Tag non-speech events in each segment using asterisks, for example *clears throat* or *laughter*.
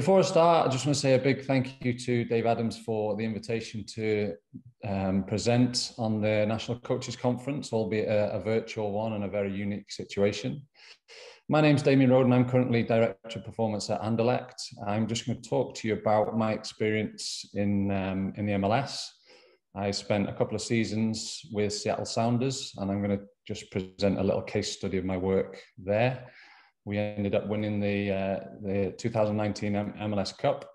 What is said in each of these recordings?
Before I start, I just want to say a big thank you to Dave Adams for the invitation to um, present on the National Coaches Conference, albeit a, a, virtual one and a very unique situation. My name's Damian Roden. I'm currently Director of Performance at Anderlecht. I'm just going to talk to you about my experience in, um, in the MLS. I spent a couple of seasons with Seattle Sounders, and I'm going to just present a little case study of my work there we ended up winning the uh, the 2019 MLS Cup,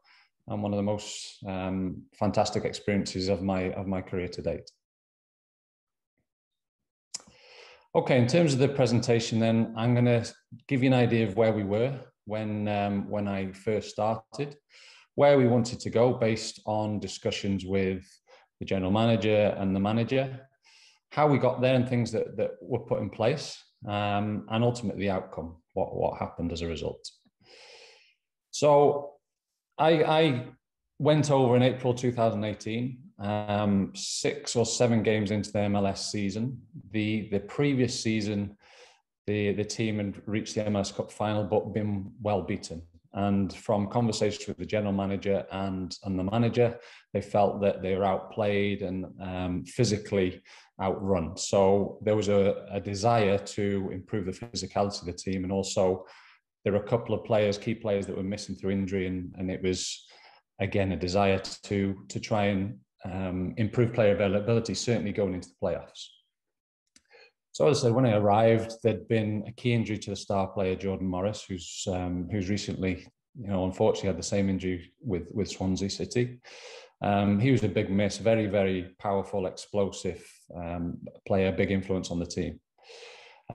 and one of the most um, fantastic experiences of my of my career to date. Okay, in terms of the presentation, then I'm going to give you an idea of where we were when um, when I first started, where we wanted to go based on discussions with the general manager and the manager, how we got there and things that that were put in place, um, and ultimately the outcome what what happened as a result. So I, I went over in April 2018, um, six or seven games into the MLS season. The the previous season, the the team had reached the MLS Cup final, but been well beaten. And from conversations with the general manager and and the manager, they felt that they were outplayed and um, physically outrun. So there was a, a desire to improve the physicality of the team, and also there were a couple of players, key players, that were missing through injury, and, and it was again a desire to to try and um, improve player availability, certainly going into the playoffs. So as I said, when I arrived, there'd been a key injury to the star player Jordan Morris, who's um, who's recently, you know, unfortunately had the same injury with with Swansea City. Um, he was a big miss, very, very powerful, explosive um, player, big influence on the team.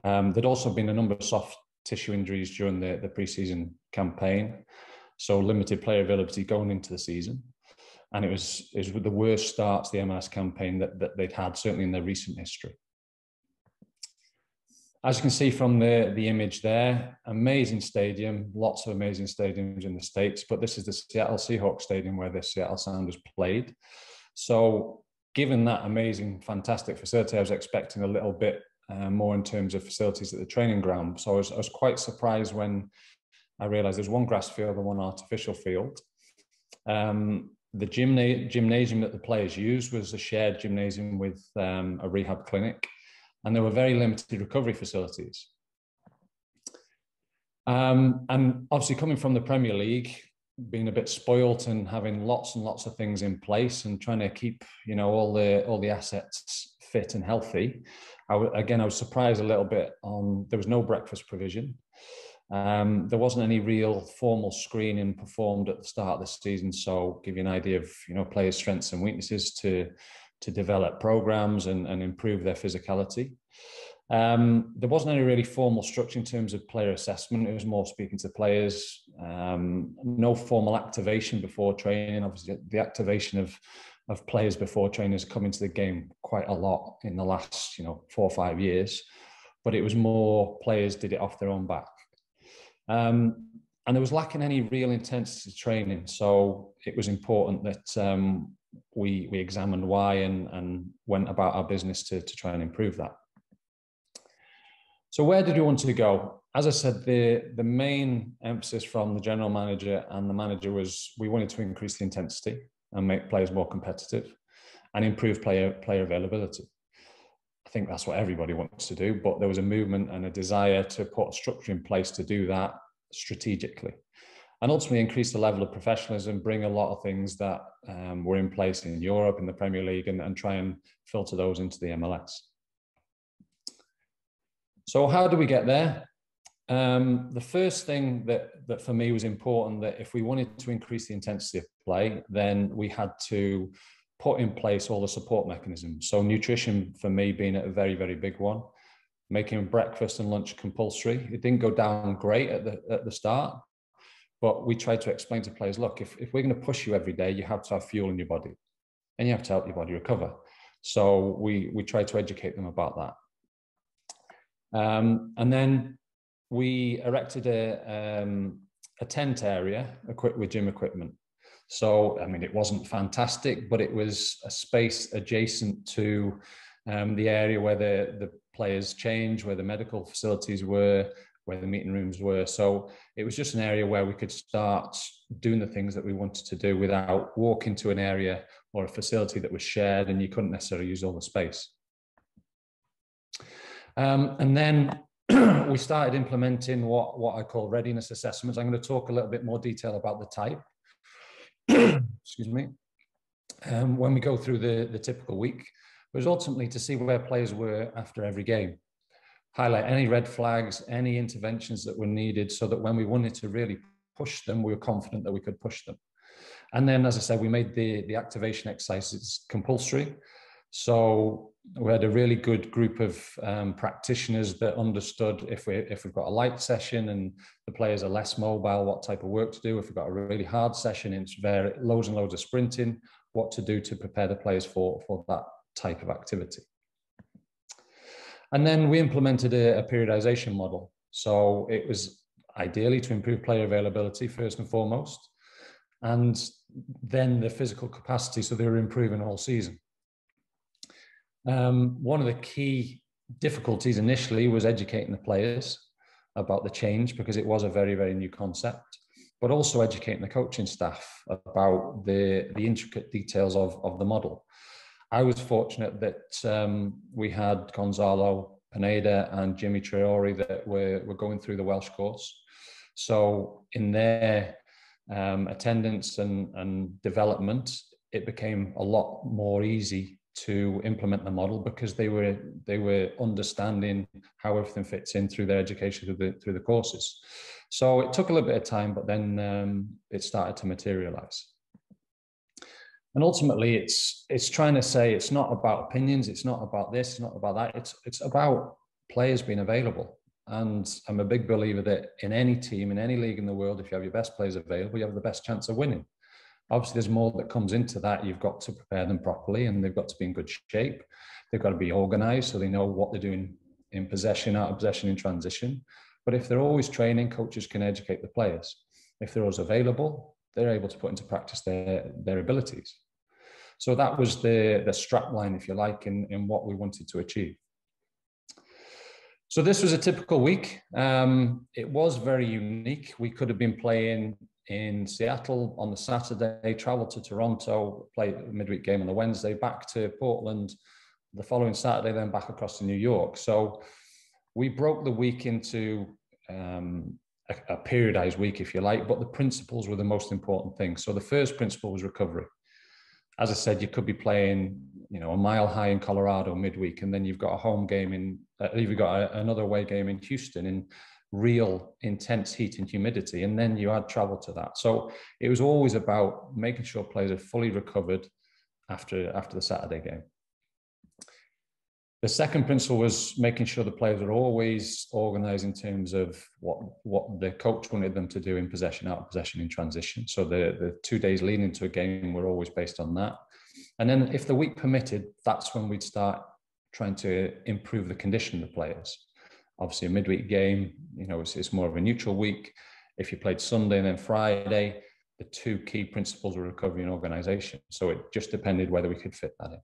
Um, there'd also been a number of soft tissue injuries during the, the preseason campaign, so limited player availability going into the season. And it was, it was the worst start to the MLS campaign that, that they'd had, certainly in their recent history. As you can see from the, the image there, amazing stadium, lots of amazing stadiums in the States, but this is the Seattle Seahawks Stadium where the Seattle Sounders played. So given that amazing, fantastic facility, I was expecting a little bit uh, more in terms of facilities at the training ground. So I was, I was quite surprised when I realized there's one grass field and one artificial field. Um, the gymna- gymnasium that the players used was a shared gymnasium with um, a rehab clinic and there were very limited recovery facilities. Um, and obviously, coming from the Premier League, being a bit spoilt and having lots and lots of things in place and trying to keep you know all the all the assets fit and healthy. I w- again, I was surprised a little bit on there was no breakfast provision. Um, there wasn't any real formal screening performed at the start of the season, so give you an idea of you know players' strengths and weaknesses to to develop programs and, and improve their physicality. Um, there wasn't any really formal structure in terms of player assessment. It was more speaking to players. Um, no formal activation before training. Obviously, the activation of of players before trainers come into the game quite a lot in the last, you know, four or five years. But it was more players did it off their own back. Um, and there was lacking any real intensity training. So it was important that um, we we examined why and and went about our business to to try and improve that. So where did we want to go? As I said, the the main emphasis from the general manager and the manager was we wanted to increase the intensity and make players more competitive and improve player player availability. I think that's what everybody wants to do, but there was a movement and a desire to put a structure in place to do that strategically and ultimately increase the level of professionalism, bring a lot of things that um, were in place in Europe, in the Premier League, and, and try and filter those into the MLS. So, how do we get there? Um, the first thing that, that for me was important that if we wanted to increase the intensity of play, then we had to put in place all the support mechanisms. So, nutrition for me being a very, very big one making breakfast and lunch compulsory. It didn't go down great at the at the start, but we tried to explain to players, look, if, if we're going to push you every day, you have to have fuel in your body and you have to help your body recover. So we, we try to educate them about that. Um, and then we erected a, um, a tent area equipped with gym equipment. So, I mean, it wasn't fantastic, but it was a space adjacent to um, the area where the, the players change, where the medical facilities were, where the meeting rooms were. So it was just an area where we could start doing the things that we wanted to do without walking to an area or a facility that was shared and you couldn't necessarily use all the space. Um, and then *clears throat* we started implementing what, what I call readiness assessments. I'm going to talk a little bit more detail about the type. *clears throat* Excuse me. Um, when we go through the, the typical week, was ultimately to see where players were after every game highlight any red flags, any interventions that were needed so that when we wanted to really push them, we were confident that we could push them. And then, as I said, we made the, the activation exercises compulsory. So we had a really good group of um, practitioners that understood if we if we've got a light session and the players are less mobile, what type of work to do. If we've got a really hard session, it's very loads and loads of sprinting, what to do to prepare the players for for that type of activity. And then we implemented a, a periodization model. So it was ideally to improve player availability first and foremost, and then the physical capacity. So they were improving all season. Um, one of the key difficulties initially was educating the players about the change because it was a very, very new concept, but also educating the coaching staff about the, the intricate details of, of the model. I was fortunate that um, we had Gonzalo Pineda and Djimi Traoré that were, were going through the Welsh course. So in their um, attendance and, and development, it became a lot more easy to implement the model because they were they were understanding how everything fits in through their education through the through the courses. So it took a little bit of time, but then um, it started to materialize and ultimately it's it's trying to say it's not about opinions it's not about this it's not about that it's it's about players being available. And i'm a big believer that in any team in any league in the world if you have your best players available you have the best chance of winning. Obviously there's more that comes into that. You've got to prepare them properly and they've got to be in good shape. They've got to be organized so they know what they're doing in possession out of possession in transition. But if they're always training coaches can educate the players. If they're always available they're able to put into practice their their abilities so that was the, the strap line, if you like, in, in what we wanted to achieve. So this was a typical week. Um, it was very unique. We could have been playing in Seattle on the Saturday, travel to Toronto, play a midweek game on the Wednesday, back to Portland the following Saturday, then back across to New York. So we broke the week into um, a, a periodized week, if you like, but the principles were the most important thing. So the first principle was recovery as I said, you could be playing, you know, a mile high in Colorado midweek, and then you've got a home game in, uh, you've got a, another away game in Houston in real intense heat and humidity, and then you add travel to that. So it was always about making sure players are fully recovered after after the Saturday game. The second principle was making sure the players were always organized in terms of what, what the coach wanted them to do in possession, out of possession, in transition. So the, the two days leading to a game were always based on that. And then if the week permitted, that's when we'd start trying to improve the condition of the players. Obviously, a midweek game, you know, it's, it's more of a neutral week. If you played Sunday and then Friday, the two key principles were recovery and organization. So it just depended whether we could fit that in.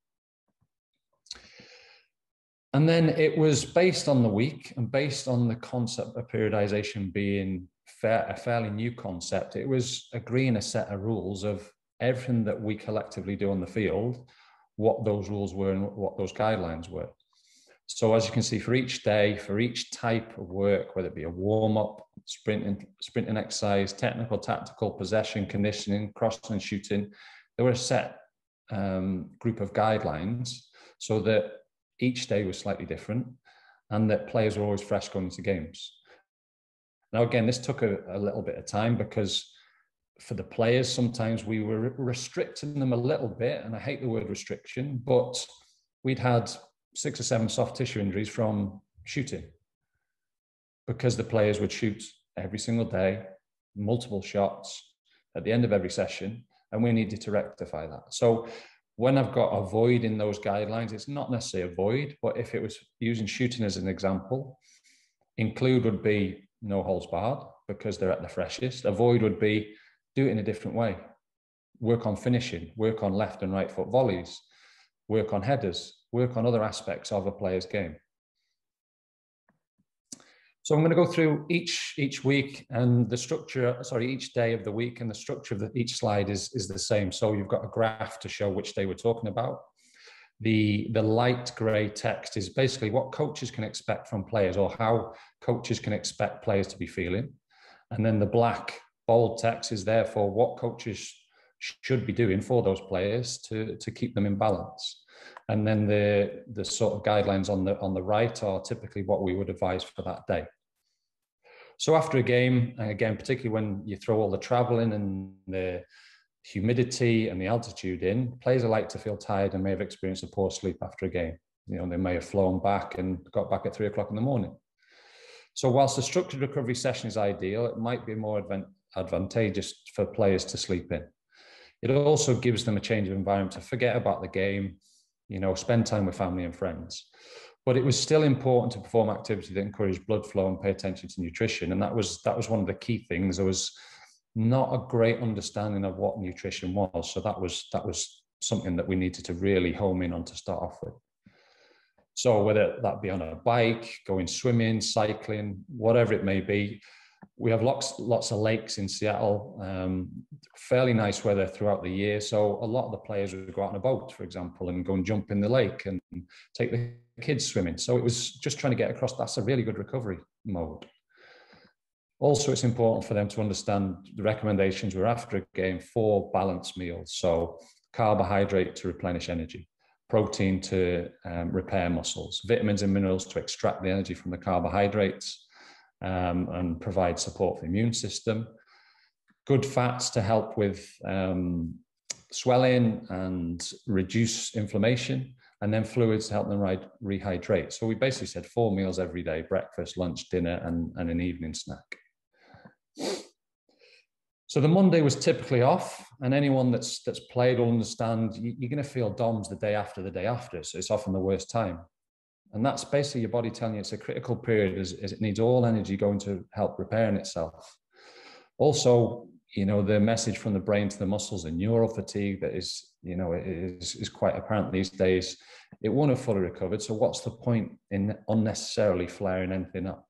And then it was based on the week and based on the concept of periodization being fair, a fairly new concept. It was agreeing a set of rules of everything that we collectively do on the field, what those rules were and what those guidelines were. So as you can see, for each day, for each type of work, whether it be a warm up, sprinting, sprinting exercise, technical, tactical, possession, conditioning, crossing and shooting, there were a set um, group of guidelines so that each day was slightly different and that players were always fresh going into games. Now, again, this took a, a little bit of time because for the players, sometimes we were restricting them a little bit. And I hate the word restriction, but we'd had six or seven soft tissue injuries from shooting because the players would shoot every single day, multiple shots at the end of every session, and we needed to rectify that. So when I've got a void in those guidelines, it's not necessarily a void, but if it was using shooting as an example, include would be no holes barred because they're at the freshest. A void would be do it in a different way. Work on finishing, work on left and right foot volleys, work on headers, work on other aspects of a player's game. So I'm going to go through each each week and the structure, sorry, each day of the week and the structure of the, each slide is, is the same. So you've got a graph to show which day we're talking about. The, the light gray text is basically what coaches can expect from players or how coaches can expect players to be feeling. And then the black bold text is therefore what coaches should be doing for those players to, to keep them in balance. And then the, the sort of guidelines on the, on the right are typically what we would advise for that day. So after a game, uh, again, particularly when you throw all the travel in and the humidity and the altitude in, players are like to feel tired and may have experienced a poor sleep after a game. You know, they may have flown back and got back at three o'clock in the morning. So whilst a structured recovery session is ideal, it might be more advantageous for players to sleep in. It also gives them a change of environment to forget about the game, you know, spend time with family and friends but it was still important to perform activity that encouraged blood flow and pay attention to nutrition. And that was that was one of the key things. There was not a great understanding of what nutrition was. So that was that was something that we needed to really home in on to start off with. So whether that be on a bike going swimming cycling whatever it may be we have lots lots of lakes in Seattle, um, fairly nice weather throughout the year. So a lot of the players would go out on a boat, for example, and go and jump in the lake and take the kids swimming. So it was just trying to get across. That's a really good recovery mode. Also, it's important for them to understand the recommendations we're after a game for balanced meals. So carbohydrate to replenish energy, protein to um, repair muscles, vitamins and minerals to extract the energy from the carbohydrates um, and provide support for the immune system, good fats to help with um, swelling and reduce inflammation, and then fluids to help them rehydrate. So we basically said four meals every day, breakfast, lunch, dinner, and, and an evening snack. So the Monday was typically off, and anyone that's that's played will understand you, are going to feel DOMS the day after the day after. So it's often the worst time. And that's basically your body telling you it's a critical period as, as it needs all energy going to help repairing itself. Also, you know, the message from the brain to the muscles and neural fatigue that is, you know, is, is quite apparent these days. It won't have fully recovered. So what's the point in unnecessarily flaring anything up?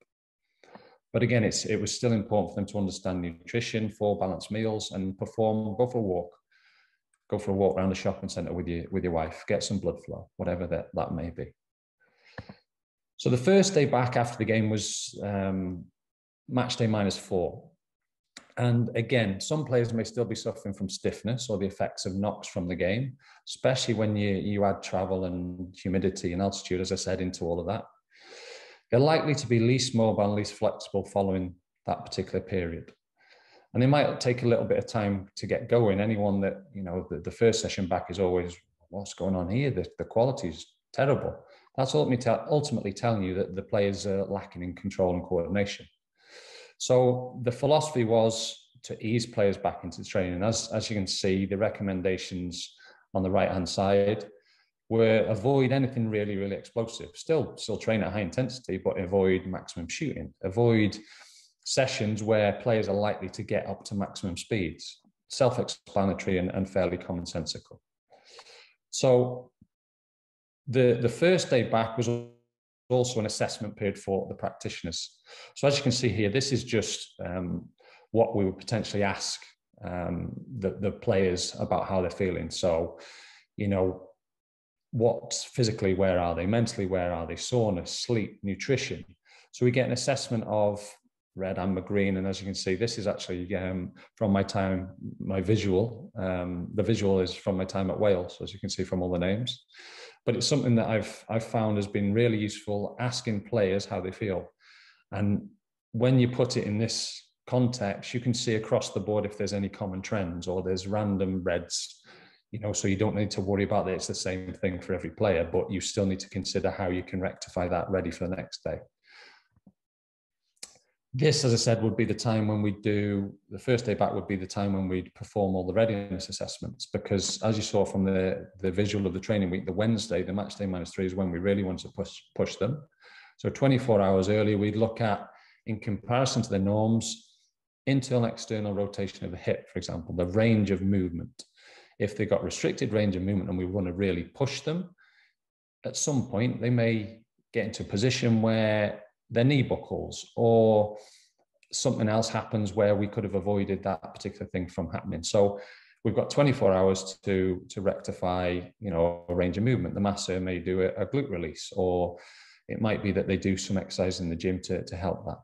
But again, it's it was still important for them to understand nutrition, four balanced meals, and perform. Go for a walk, go for a walk around the shopping centre with your with your wife, get some blood flow, whatever that that may be. So the first day back after the game was um, match day minus four. And again, some players may still be suffering from stiffness or the effects of knocks from the game, especially when you, you add travel and humidity and altitude, as I said, into all of that. They're likely to be least mobile and least flexible following that particular period. And they might take a little bit of time to get going. Anyone that, you know, the, the first session back is always, what's going on here? The, the quality is terrible. That's ultimately telling you that the players are lacking in control and coordination. So the philosophy was to ease players back into training. As, as you can see, the recommendations on the right hand side were avoid anything really, really explosive. Still, still train at high intensity, but avoid maximum shooting. Avoid sessions where players are likely to get up to maximum speeds. Self-explanatory and, and fairly commonsensical. So the, the first day back was also an assessment period for the practitioners. So as you can see here, this is just um, what we would potentially ask um, the, the players about how they're feeling. So, you know, what physically, where are they? Mentally, where are they? Soreness, sleep, nutrition. So we get an assessment of red, amber, green. And as you can see, this is actually um, from my time, my visual. Um, the visual is from my time at Wales, as you can see from all the names but it's something that I've I've found has been really useful asking players how they feel. And when you put it in this context, you can see across the board if there's any common trends or there's random reds, you know, so you don't need to worry about that. It's the same thing for every player, but you still need to consider how you can rectify that ready for the next day this, as I said, would be the time when we do the first day back would be the time when we'd perform all the readiness assessments because as you saw from the, the visual of the training week, the Wednesday, the match day minus three is when we really want to push push them. So 24 hours earlier, we'd look at in comparison to the norms, internal external rotation of the hip, for example, the range of movement. If they've got restricted range of movement and we want to really push them, at some point they may get into a position where their knee buckles or something else happens where we could have avoided that particular thing from happening. So we've got 24 hours to to rectify, you know, a range of movement. The masseur may do a, a glute release, or it might be that they do some exercise in the gym to, to help that.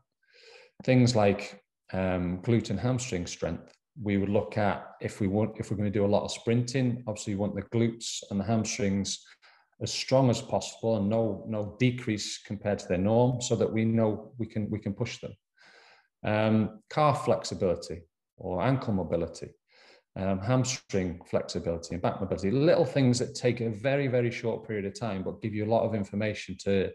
Things like um, glute and hamstring strength. We would look at if we want if we're going to do a lot of sprinting. Obviously, you want the glutes and the hamstrings as strong as possible and no no decrease compared to their norm, so that we know we can we can push them. Um, calf flexibility or ankle mobility, um, hamstring flexibility and back mobility, little things that take a very, very short period of time, but give you a lot of information to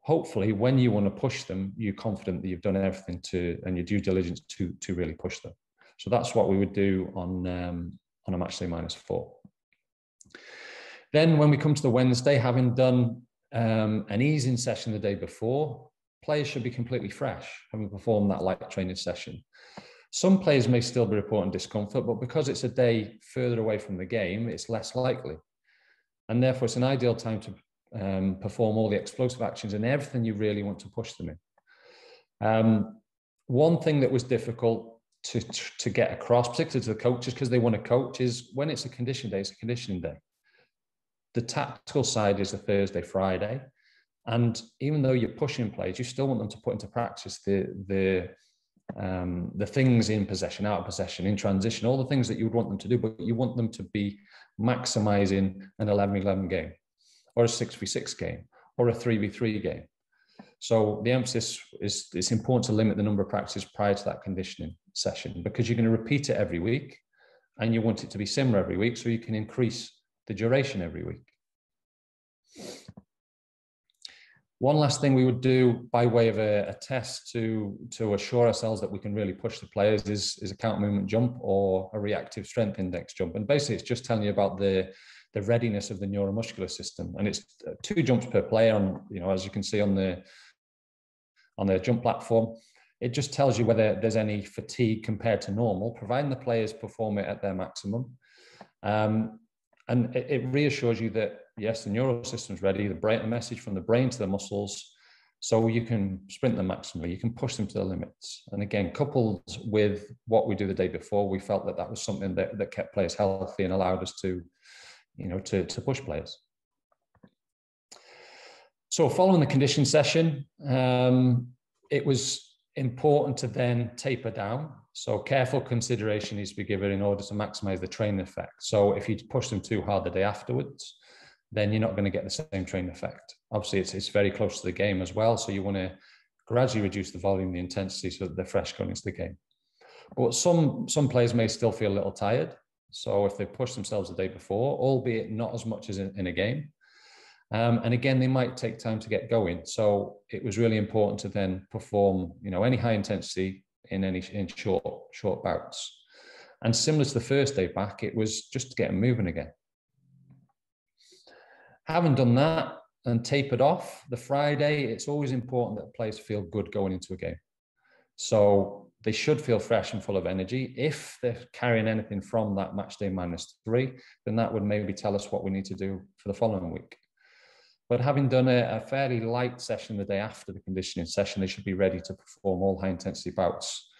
hopefully when you want to push them, you're confident that you've done everything to and your due diligence to, to really push them. So that's what we would do on, um, on a match day minus four. Then when we come to the Wednesday, having done um, an easing session the day before, players should be completely fresh, having performed that light training session. Some players may still be reporting discomfort, but because it's a day further away from the game, it's less likely. And therefore, it's an ideal time to um, perform all the explosive actions and everything you really want to push them in. Um, one thing that was difficult to, to get across, particularly to the coaches, because they want to coach, is when it's a condition day, it's a conditioning day. The tactical side is a Thursday, Friday. And even though you're pushing players, you still want them to put into practice the the um, the things in possession, out of possession, in transition, all the things that you would want them to do, but you want them to be maximizing an 11-11 game, or a 6v6 game, or a 3v3 game. So the emphasis is it's important to limit the number of practices prior to that conditioning session because you're going to repeat it every week, and you want it to be similar every week, so you can increase the duration every week. One last thing we would do by way of a, a, test to, to assure ourselves that we can really push the players is, is a countermovement jump or a reactive strength index jump. And basically, it's just telling you about the, the readiness of the neuromuscular system. And it's uh, two jumps per player on, you know, as you can see on the on the jump platform. It just tells you whether there's any fatigue compared to normal, providing the players perform it at their maximum. Um, and it, it reassures you that yes, the neural system's ready, the brain, message from the brain to the muscles, so you can sprint them maximally, you can push them to the limits. And again, coupled with what we do the day before, we felt that that was something that, that kept players healthy and allowed us to, you know, to, to push players. So following the condition session, um, it was important to then taper down. So careful consideration needs to be given in order to maximize the training effect. So if you push them too hard the day afterwards, then you're not going to get the same training effect. Obviously, it's, it's very close to the game as well. So you want to gradually reduce the volume, the intensity, so that they're fresh going into the game. But some some players may still feel a little tired. So if they push themselves the day before, albeit not as much as in, in a game, um, and again, they might take time to get going. So it was really important to then perform, you know, any high intensity in any in short short bouts. And similar to the first day back, it was just to get them moving again. Having done that and tapered off the Friday, it's always important that players feel good going into a game. So they should feel fresh and full of energy. If they're carrying anything from that match day minus three, then that would maybe tell us what we need to do for the following week. But having done a, a fairly light session the day after the conditioning session, they should be ready to perform all high intensity bouts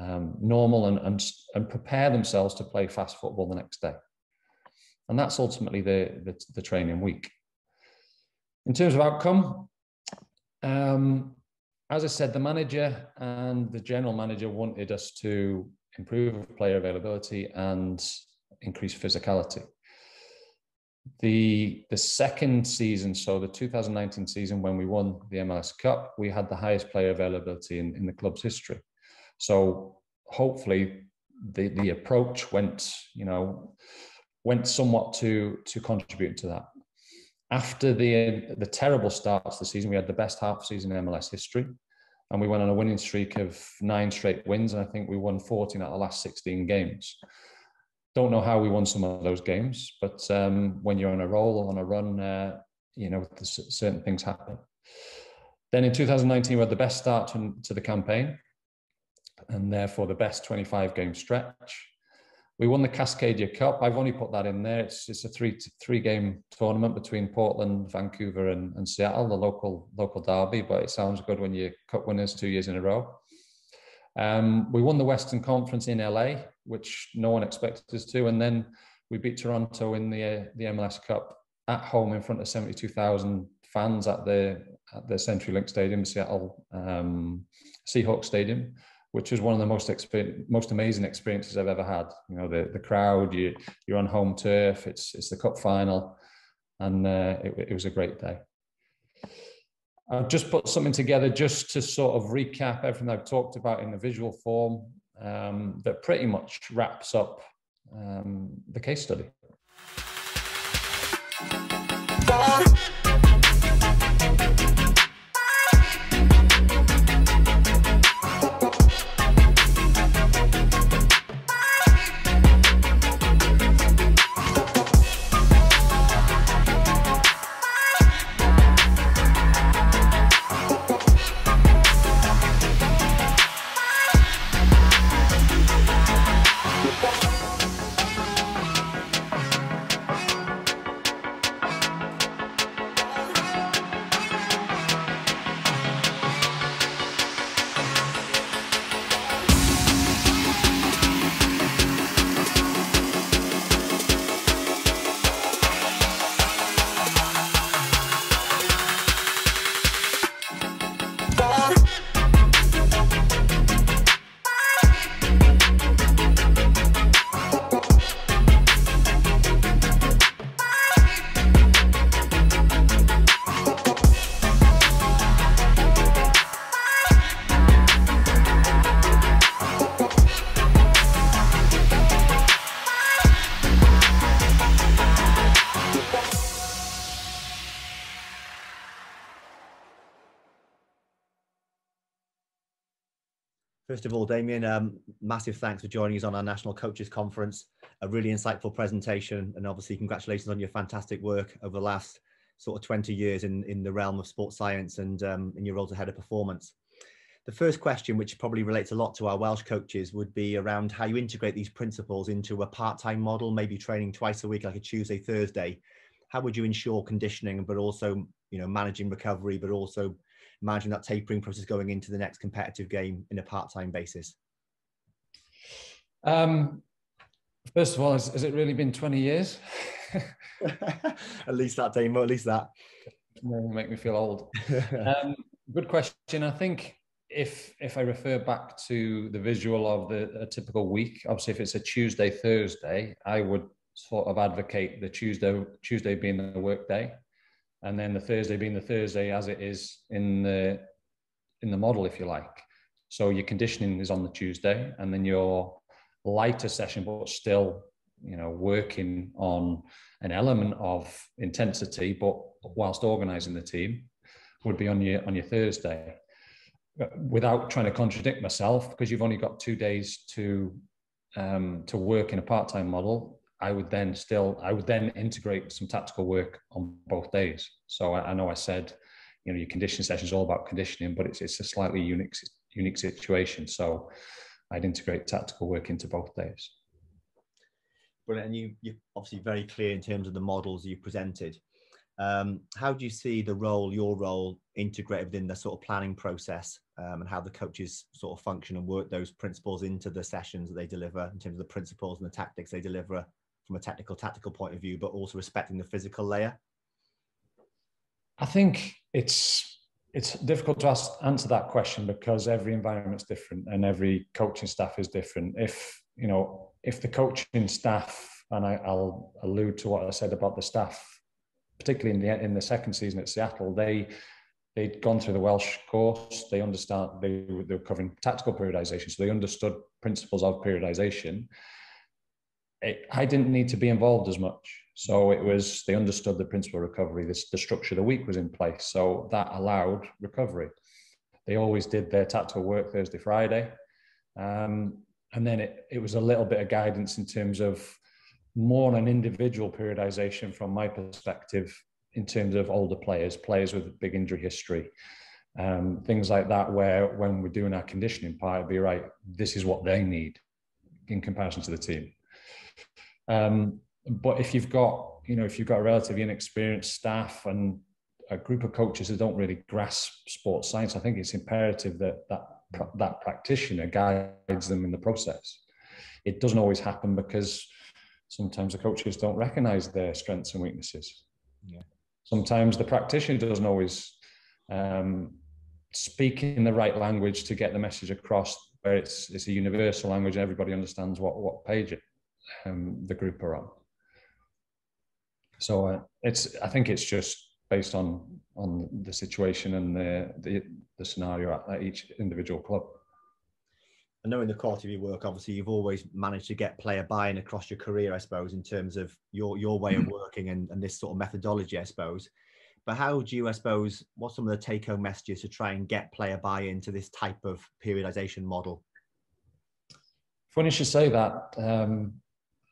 um, normal and, and, and prepare themselves to play fast football the next day. And that's ultimately the, the, the training week. In terms of outcome, um, as I said, the manager and the general manager wanted us to improve player availability and increase physicality. The, the second season, so the 2019 season when we won the MLS Cup, we had the highest player availability in, in the club's history. So hopefully the, the approach went, you know, went somewhat to to contribute to that. After the the terrible start to the season, we had the best half season in MLS history, and we went on a winning streak of nine straight wins. And I think we won 14 out of the last 16 games. Don't know how we won some of those games, but um, when you're on a roll, on a run, uh, you know certain things happen. Then in 2019, we had the best start to, to the campaign, and therefore the best 25 game stretch we won the Cascadia Cup. I've only put that in there. It's it's a three three game tournament between Portland, Vancouver, and, and Seattle, the local local derby. But it sounds good when you cup winners two years in a row. Um, we won the Western Conference in LA, which no one expected us to, and then we beat Toronto in the uh, the MLS Cup at home in front of seventy two thousand fans at the at the CenturyLink Stadium, Seattle um, Seahawks Stadium which was one of the most most amazing experiences I've ever had. You know, the the crowd, you you're on home turf. It's it's the cup final, and uh, it, it was a great day. I've just put something together just to sort of recap everything I've talked about in the visual form um, that pretty much wraps up um, the case study. Of all, Damian, um, massive thanks for joining us on our National Coaches Conference. A really insightful presentation, and obviously, congratulations on your fantastic work over the last sort of 20 years in, in the realm of sports science and um, in your roles ahead of performance. The first question, which probably relates a lot to our Welsh coaches, would be around how you integrate these principles into a part time model, maybe training twice a week, like a Tuesday, Thursday. How would you ensure conditioning, but also you know managing recovery, but also managing that tapering process going into the next competitive game in a part-time basis? Um, first of all, has, has, it really been 20 years? *laughs* *laughs* at least that, Damo, at least that. Make me feel old. *laughs* um, good question. I think if if I refer back to the visual of the a typical week, obviously if it's a Tuesday, Thursday, I would sort of advocate the Tuesday Tuesday being the work day and then the Thursday being the Thursday as it is in the in the model, if you like. So your conditioning is on the Tuesday, and then your lighter session, but still, you know, working on an element of intensity, but whilst organising the team, would be on your on your Thursday. Without trying to contradict myself, because you've only got two days to um, to work in a part time model, I would then still I would then integrate some tactical work on both days. So I, I know I said, you know, your conditioning session is all about conditioning, but it's it's a slightly unique unique situation. So I'd integrate tactical work into both days. Brilliant. And you you're obviously very clear in terms of the models you presented. Um, how do you see the role, your role, integrated within the sort of planning process, um, and how the coaches sort of function and work those principles into the sessions that they deliver in terms of the principles and the tactics they deliver from a technical tactical point of view, but also respecting the physical layer? I think it's it's difficult to ask, answer that question because every environment's different and every coaching staff is different. If you know, if the coaching staff, and I, will allude to what I said about the staff, particularly in the in the second season at Seattle, they they'd gone through the Welsh course. They understand they, they were covering tactical periodization, so they understood principles of periodization it, I didn't need to be involved as much. So it was, they understood the principle of recovery. This, the structure of the week was in place. So that allowed recovery. They always did their tactical work Thursday, Friday. Um, and then it, it was a little bit of guidance in terms of more an individual periodization from my perspective in terms of older players, players with big injury history, um, things like that, where when we're doing our conditioning part, it'd be right, this is what they need in comparison to the team. Um, but if you've got, you know, if you've got a relatively inexperienced staff and a group of coaches that don't really grasp sports science, I think it's imperative that that that practitioner guides them in the process. It doesn't always happen because sometimes the coaches don't recognize their strengths and weaknesses. Yeah. Sometimes the practitioner doesn't always um, speak in the right language to get the message across, where it's it's a universal language and everybody understands what what page it, um, the group are on. So uh, it's I think it's just based on on the situation and the the, the scenario at, at each individual club. I know in the quality of your work, obviously you've always managed to get player buy-in across your career, I suppose, in terms of your your way of mm. working and, and this sort of methodology, I suppose. But how do you, I suppose, what's some of the take-home messages to try and get player buy-in to this type of periodization model? Funny you should say that, um,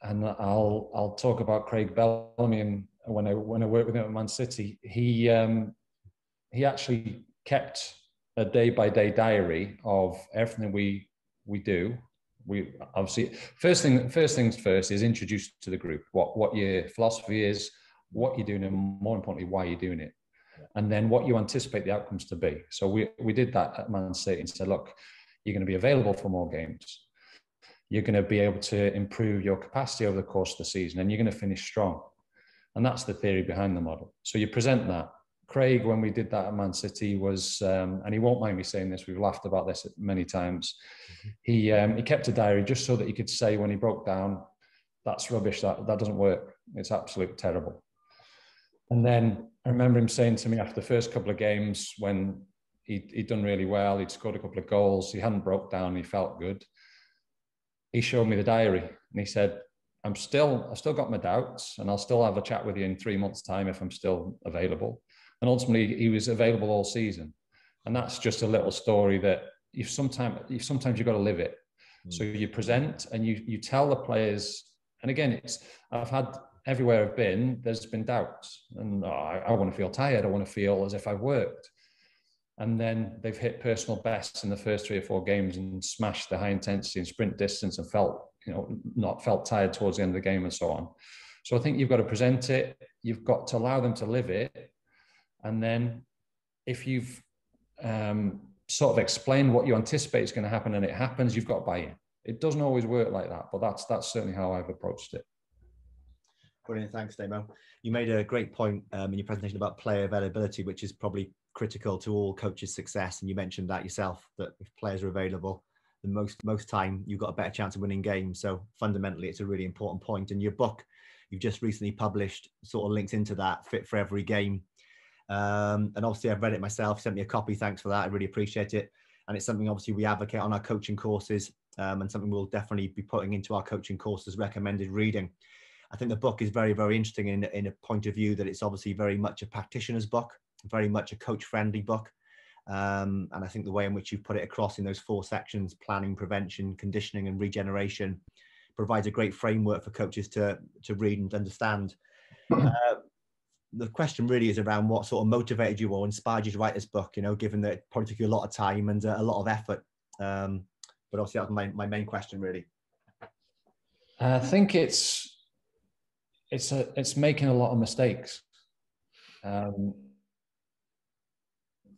and I'll I'll talk about Craig Bellamy and when I when I worked with him at Man City, he um, he actually kept a day by day diary of everything we we do. We obviously first thing first things first is introduced to the group what what your philosophy is, what you're doing, and more importantly, why you're doing it, and then what you anticipate the outcomes to be. So we we did that at Man City and said, look, you're going to be available for more games. You're going to be able to improve your capacity over the course of the season, and you're going to finish strong and that's the theory behind the model. So you present that. Craig, when we did that at Man City, was, um, and he won't mind me saying this, we've laughed about this many times. Mm-hmm. He, um, he kept a diary just so that he could say when he broke down, that's rubbish, that, that doesn't work. It's absolutely terrible. And then I remember him saying to me after the first couple of games when he'd, he'd done really well, he'd scored a couple of goals, he hadn't broke down, he felt good. He showed me the diary and he said, I'm still, I've still got my doubts, and I'll still have a chat with you in three months' time if I'm still available. And ultimately, he was available all season, and that's just a little story that you sometimes, you sometimes you've got to live it. Mm. So you present and you you tell the players, and again, it's I've had everywhere I've been, there's been doubts, and oh, I, I want to feel tired. I want to feel as if I've worked and then they've hit personal bests in the first three or four games and smashed the high intensity and sprint distance and felt you know not felt tired towards the end of the game and so on. So i think you've got to present it. You've got to allow them to live it. And then if you've um, sort of explained what you anticipate is going to happen and it happens you've got buy-in it doesn't always work like that but that's that's certainly how i've approached it. Brilliant, thanks, Damo. You made a great point um, in your presentation about player availability, which is probably critical to all coaches' success. And you mentioned that yourself that if players are available, the most most time you've got a better chance of winning games. So fundamentally, it's a really important point. And your book, you've just recently published, sort of links into that fit for every game. Um, and obviously, I've read it myself. Sent me a copy. Thanks for that. I really appreciate it. And it's something obviously we advocate on our coaching courses, um, and something we'll definitely be putting into our coaching courses recommended reading. I think the book is very, very interesting in, in a point of view that it's obviously very much a practitioner's book very much a coach friendly book. Um, and I think the way in which you put it across in those four sections planning, prevention, conditioning, and regeneration provides a great framework for coaches to, to read and understand. Uh, the question really is around what sort of motivated you or inspired you to write this book, you know, given that it probably took you a lot of time and uh, a lot of effort. Um, but obviously, that's my, my main question, really. I think it's it's a, it's making a lot of mistakes. Um,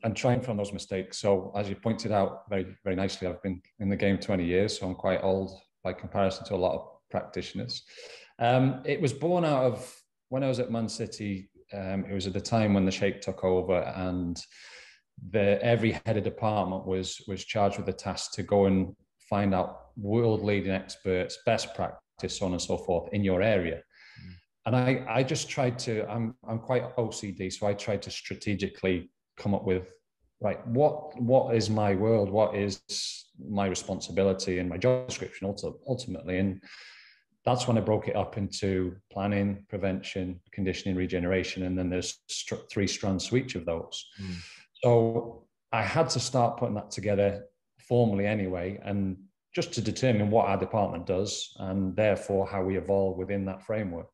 and trying from those mistakes. So as you pointed out very, very nicely, I've been in the game 20 years, so I'm quite old by comparison to a lot of practitioners. Um, it was born out of when I was at Man City. Um, it was at the time when the Sheikh took over, and the every head of department was was charged with the task to go and find out world leading experts, best practice, so on and so forth in your area. Mm. And I, I just tried to, I'm, I'm quite OCD, so I tried to strategically come up with right what what is my world? What is my responsibility and my job description ultimately? And that's when i broke it up into planning prevention conditioning regeneration and then there's three strands to each of those. Mm. so i had to start putting that together formally anyway and just to determine what our department does and therefore how we evolve within that framework.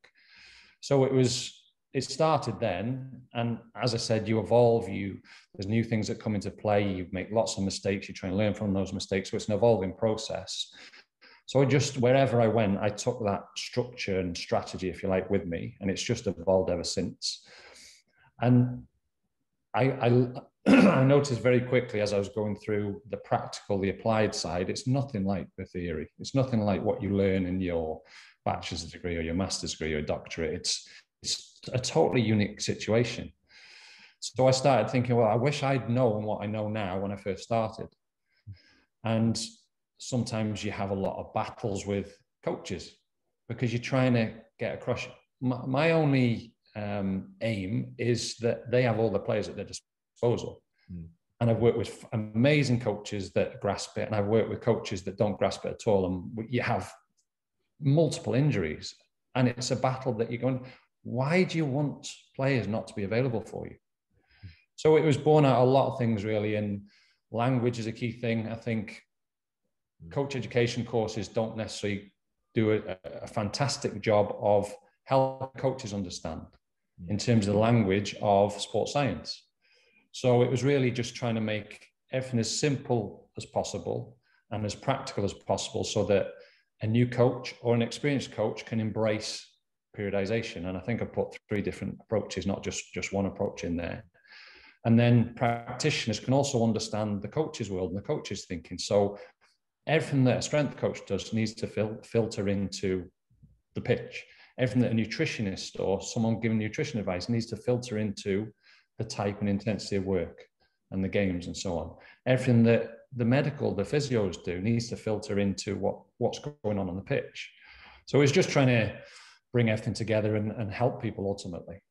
So it was it started then and as i said you evolve you there's new things that come into play you make lots of mistakes you try and learn from those mistakes so it's an evolving process So I just, wherever I went, I took that structure and strategy, if you like, with me. And it's just evolved ever since. And I, I, *clears throat* I noticed very quickly as I was going through the practical, the applied side, it's nothing like the theory. It's nothing like what you learn in your bachelor's degree or your master's degree or doctorate. It's, a totally unique situation. So I started thinking, well, I wish I'd known what I know now when I first started. And sometimes you have a lot of battles with coaches because you're trying to get across. My, my only um, aim is that they have all the players at their disposal. Mm. And I've worked with amazing coaches that grasp it, and I've worked with coaches that don't grasp it at all. And you have multiple injuries, and it's a battle that you're going. Why do you want players not to be available for you? So it was born out a lot of things really, and language is a key thing. I think coach education courses don't necessarily do a, a fantastic job of helping coaches understand mm. in terms of the language of sports science. So it was really just trying to make everything as simple as possible and as practical as possible so that a new coach or an experienced coach can embrace periodization. And I think I put three different approaches, not just, just one approach in there. And then practitioners can also understand the coach's world and the coach's thinking. So everything that a strength coach does needs to fil- filter into the pitch. Everything that a nutritionist or someone giving nutrition advice needs to filter into the type and intensity of work and the games and so on. Everything that the medical, the physios do needs to filter into what, what's going on on the pitch. So it's just trying to bring everything together and, and help people ultimately.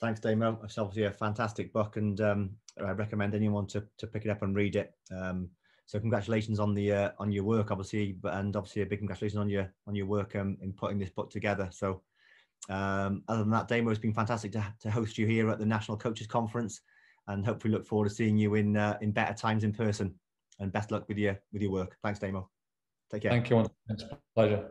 Thanks, Damo. It's obviously a fantastic book, and um, I recommend anyone to, to pick it up and read it. Um, so congratulations on the uh, on your work, obviously, but and obviously a big congratulations on your on your work um, in putting this book together. So um, other than that, Damo, it's been fantastic to, to host you here at the National Coaches Conference, and hopefully look forward to seeing you in uh, in better times in person. And best luck with your with your work. Thanks, Damo. Take care. Thank you. It's a pleasure.